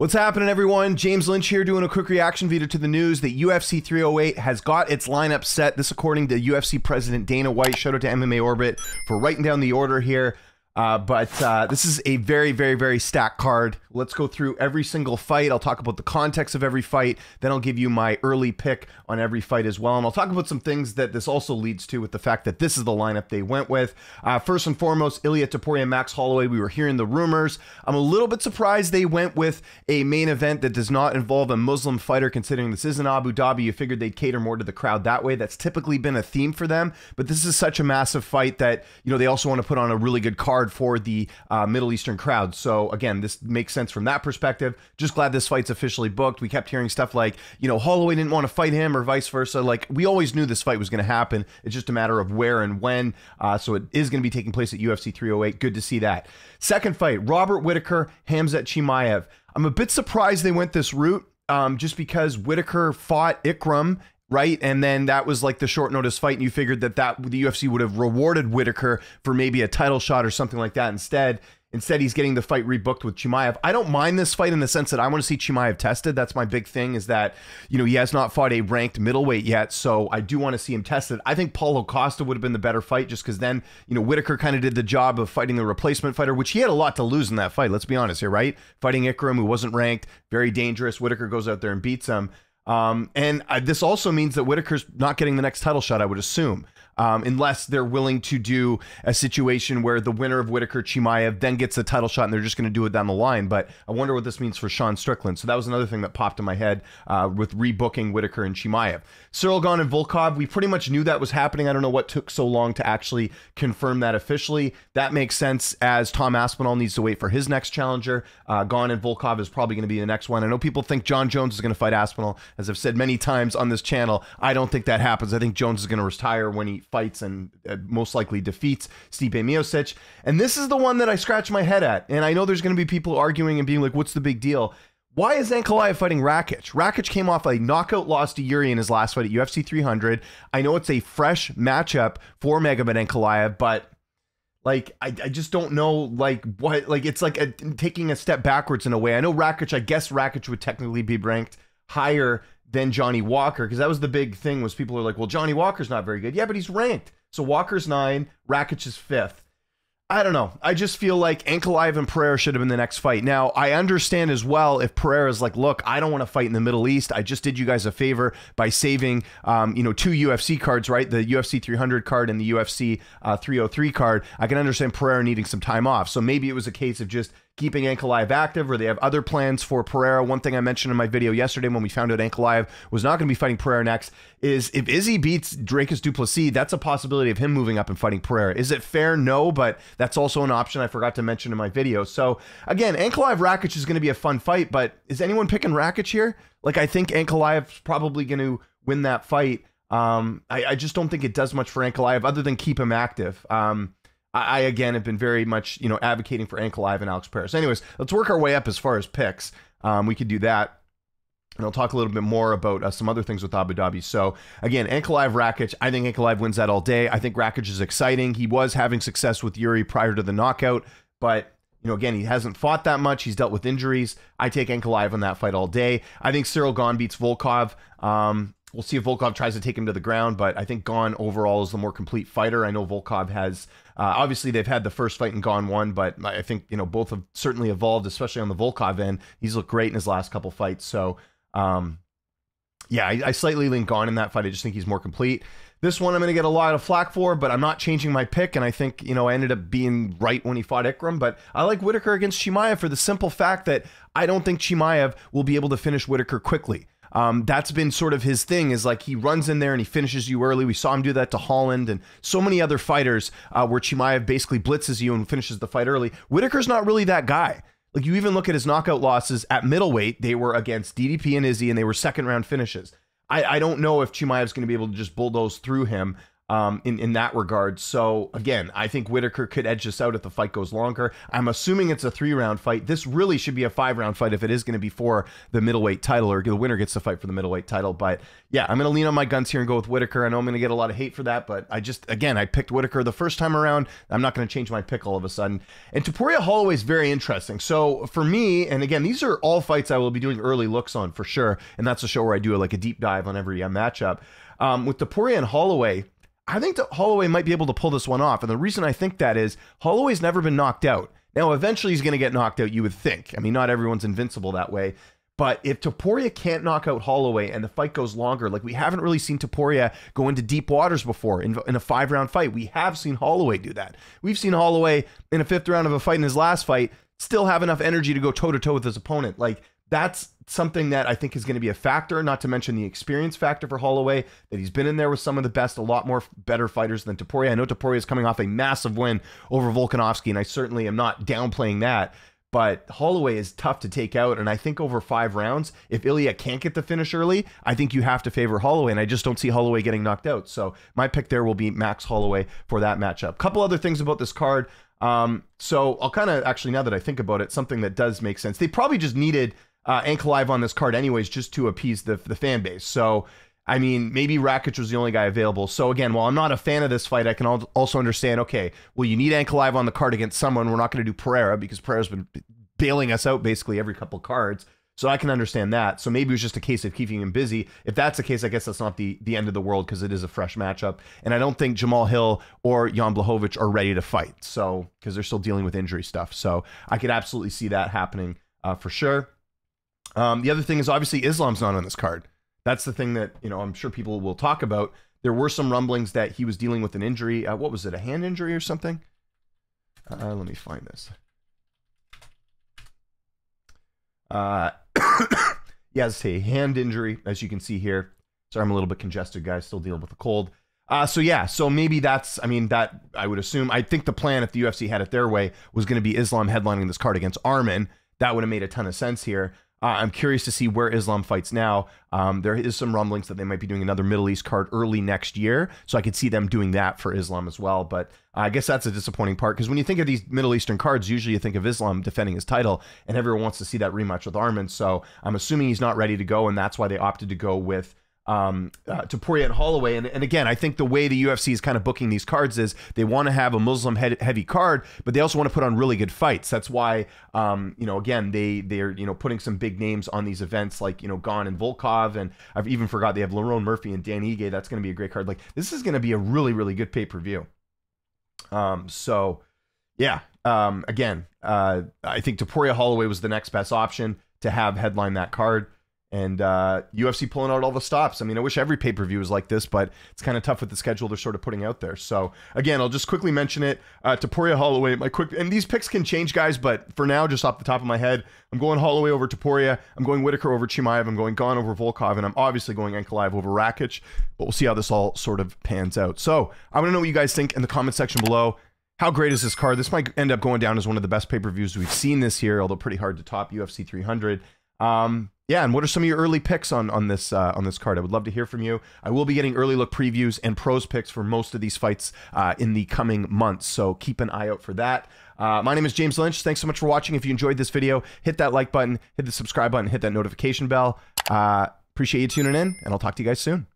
What's happening, everyone? James Lynch here doing a quick reaction video to the news that UFC 308 has got its lineup set. This, according to UFC President Dana White. Shout out to MMA Orbit for writing down the order here. Uh, but uh, this is a very, very, very stacked card. Let's go through every single fight. I'll talk about the context of every fight. Then I'll give you my early pick on every fight as well. And I'll talk about some things that this also leads to with the fact that this is the lineup they went with. Uh, first and foremost, Ilia Topuria and Max Holloway. We were hearing the rumors. I'm a little bit surprised they went with a main event that does not involve a Muslim fighter, considering this is in Abu Dhabi. You figured they'd cater more to the crowd that way. That's typically been a theme for them. But this is such a massive fight that, you know, they also want to put on a really good card for the uh, Middle Eastern crowd. So again, this makes sense from that perspective. Just glad this fight's officially booked. We kept hearing stuff like, you know, Holloway didn't want to fight him or vice versa. Like we always knew this fight was going to happen. It's just a matter of where and when. Uh, so it is going to be taking place at UFC 308. Good to see that. Second fight, Robert Whittaker, Khamzat Chimaev. I'm a bit surprised they went this route. Um, just because Whittaker fought Ikram right? And then that was like the short notice fight, and you figured that that the UFC would have rewarded Whittaker for maybe a title shot or something like that. Instead, instead he's getting the fight rebooked with Chimaev. I don't mind this fight in the sense that I want to see Chimaev tested. That's my big thing. Is that you know he has not fought a ranked middleweight yet, so I do want to see him tested. I think Paulo Costa would have been the better fight just because then you know Whittaker kind of did the job of fighting the replacement fighter, which he had a lot to lose in that fight. Let's be honest here, right? Fighting Ikram, who wasn't ranked, very dangerous. Whittaker goes out there and beats him. Um, and I, this also means that Whittaker's not getting the next title shot, I would assume um, unless they're willing to do a situation where the winner of Whittaker Chimaev then gets a title shot and they're just going to do it down the line. But I wonder what this means for Sean Strickland. So that was another thing that popped in my head uh, with rebooking Whittaker and Chimaev. Gane and Volkov, we pretty much knew that was happening. I don't know what took so long to actually confirm that officially. That makes sense as Tom Aspinall needs to wait for his next challenger. Uh, and Volkov is probably going to be the next one. I know people think Jon Jones is going to fight Aspinall. As I've said many times on this channel, I don't think that happens. I think Jones is going to retire when he fights and uh, most likely defeats Stipe Miocic. And this is the one that I scratch my head at. And I know there's going to be people arguing and being like, what's the big deal? Why is Ankalaev fighting Rakic? Rakic came off a knockout loss to Yuri in his last fight at UFC 300. I know it's a fresh matchup for Magomed Ankalaev, but like I, I just don't know like what like it's like a, taking a step backwards in a way. I know Rakic. I guess Rakic would technically be ranked higher than Johnny Walker because that was the big thing was people are like, well, Johnny Walker's not very good. Yeah, but he's ranked. So Walker's nine, Rakic is fifth. I don't know. I just feel like Ankalaev and Pereira should have been the next fight. Now, I understand as well if Pereira's like, look, I don't want to fight in the Middle East. I just did you guys a favor by saving, um, you know, two UFC cards, right? The UFC 300 card and the UFC uh, 303 card. I can understand Pereira needing some time off. So maybe it was a case of just keeping Ankalaev active or they have other plans for Pereira. One thing I mentioned in my video yesterday when we found out Ankalaev was not going to be fighting Pereira next is if Izzy beats Dricus Du Plessis, that's a possibility of him moving up and fighting Pereira. Is it fair? No, but that's also an option I forgot to mention in my video. So again, Ankalaev Rakic is going to be a fun fight, but is anyone picking Rakic here? Like I think Ankalaev's probably going to win that fight. Um, I, I, just don't think it does much for Ankalaev other than keep him active. Um, I, again have been very much you know advocating for Ankalaev and Alex Pereira. Anyways, let's work our way up as far as picks. Um, we could do that. And I'll talk a little bit more about uh, some other things with Abu Dhabi. So again, Ankalaev Rakic. I think Ankalaev wins that all day. I think Rakic is exciting. He was having success with Yuri prior to the knockout, but you know, again, he hasn't fought that much. He's dealt with injuries. I take Ankalaev in that fight all day. I think Ciryl Gane beats Volkov. Um, We'll see if Volkov tries to take him to the ground, but I think Gane overall is the more complete fighter. I know Volkov has uh, obviously they've had the first fight and Gane one, but I think you know both have certainly evolved, especially on the Volkov end. He's looked great in his last couple fights. So um, yeah, I, I slightly lean Gane in that fight. I just think he's more complete. This one I'm going to get a lot of flack for, but I'm not changing my pick. And I think, you know, I ended up being right when he fought Ikram. But I like Whittaker against Chimaev for the simple fact that I don't think Chimaev will be able to finish Whittaker quickly. Um, that's been sort of his thing is like he runs in there and he finishes you early. We saw him do that to Holland and so many other fighters uh, where Chimaev basically blitzes you and finishes the fight early. Whittaker's not really that guy. Like you even look at his knockout losses at middleweight, they were against DDP and Izzy and they were second round finishes. I, I don't know if Chimaev's going to be able to just bulldoze through him. Um, in in that regard. So again, I think Whittaker could edge this out if the fight goes longer. I'm assuming it's a three round fight. This really should be a five round fight if it is going to be for the middleweight title or the winner gets to fight for the middleweight title. But yeah, I'm going to lean on my guns here and go with Whittaker. I know I'm going to get a lot of hate for that, but I just again I picked Whittaker the first time around. I'm not going to change my pick all of a sudden. And Topuria Holloway is very interesting. So for me, and again, these are all fights I will be doing early looks on for sure, and that's a show where I do like a deep dive on every uh, matchup. Um, with Topuria and Holloway. I think that Holloway might be able to pull this one off. And the reason I think that is Holloway's never been knocked out. Now, eventually he's going to get knocked out, you would think. I mean, not everyone's invincible that way. But if Topuria can't knock out Holloway and the fight goes longer, like we haven't really seen Topuria go into deep waters before in, in a five round fight. We have seen Holloway do that. We've seen Holloway in a fifth round of a fight in his last fight still have enough energy to go toe to toe with his opponent. Like that's something that I think is going to be a factor, not to mention the experience factor for Holloway, that he's been in there with some of the best, a lot more better fighters than Topuria. I know Topuria is coming off a massive win over Volkanovski, and I certainly am not downplaying that. But Holloway is tough to take out, and I think over five rounds, if Ilia can't get the finish early, I think you have to favor Holloway, and I just don't see Holloway getting knocked out. So my pick there will be Max Holloway for that matchup. Couple other things about this card. Um, so I'll kind of actually now that I think about it, something that does make sense. They probably just needed uh, Ankalaev on this card anyways, just to appease the the fan base. So. I mean, maybe Rakic was the only guy available. So again, while I'm not a fan of this fight, I can also understand. Okay, well, you need Ankalaev on the card against someone. We're not going to do Pereira because Pereira's been bailing us out basically every couple cards. So I can understand that. So maybe it was just a case of keeping him busy. If that's the case, I guess that's not the the end of the world because it is a fresh matchup. And I don't think Jamal Hill or Jan Blachowicz are ready to fight. So because they're still dealing with injury stuff. So I could absolutely see that happening uh, for sure. Um, the other thing is obviously Islam's not on this card. That's the thing that you know I'm sure people will talk about. There were some rumblings that he was dealing with an injury. Uh, what was it? A hand injury or something? Uh, let me find this. Uh, yes, a hand injury, as you can see here. Sorry, I'm a little bit congested, guys. Still dealing with a cold. Uh, so yeah, so maybe that's. I mean, that I would assume. I think the plan, if the UFC had it their way, was going to be Islam headlining this card against Arman. That would have made a ton of sense here. Uh, I'm curious to see where Islam fights now. Um, there is some rumblings that they might be doing another Middle East card early next year, so I could see them doing that for Islam as well. But I guess that's a disappointing part because when you think of these Middle Eastern cards, usually you think of Islam defending his title, and everyone wants to see that rematch with Arman. So I'm assuming he's not ready to go, and that's why they opted to go with um, uh, Topuria and Holloway. And, and again, I think the way the UFC is kind of booking these cards is they want to have a Muslim heavy card, but they also want to put on really good fights. That's why, um, you know, again, they they're you know putting some big names on these events like you know Gane and Volkov, and I've even forgot they have Lerone Murphy and Dan Ige. That's going to be a great card. Like this is going to be a really really good pay per view. Um, so yeah, um, again, uh, I think Topuria Holloway was the next best option to have headline that card and uh, UFC pulling out all the stops. I mean, I wish every pay per view was like this, but it's kind of tough with the schedule they're sort of putting out there. So again, I'll just quickly mention it. Uh, Topuria Holloway, my quick, and these picks can change, guys, but for now, just off the top of my head, I'm going Holloway over Topuria. I'm going Whittaker over Chimaev. I'm going Gane over Volkov, and I'm obviously going Ankalaev over Rakic. But we'll see how this all sort of pans out. So I want to know what you guys think in the comment section below. How great is this card? This might end up going down as one of the best pay per views we've seen this year, although pretty hard to top UFC 300. Um, yeah, and what are some of your early picks on on this uh, on this card? I would love to hear from you. I will be getting early look previews and pros picks for most of these fights uh, in the coming months, so keep an eye out for that. Uh, my name is James Lynch. Thanks so much for watching. If you enjoyed this video, hit that like button, hit the subscribe button, hit that notification bell. Uh, appreciate you tuning in, and I'll talk to you guys soon.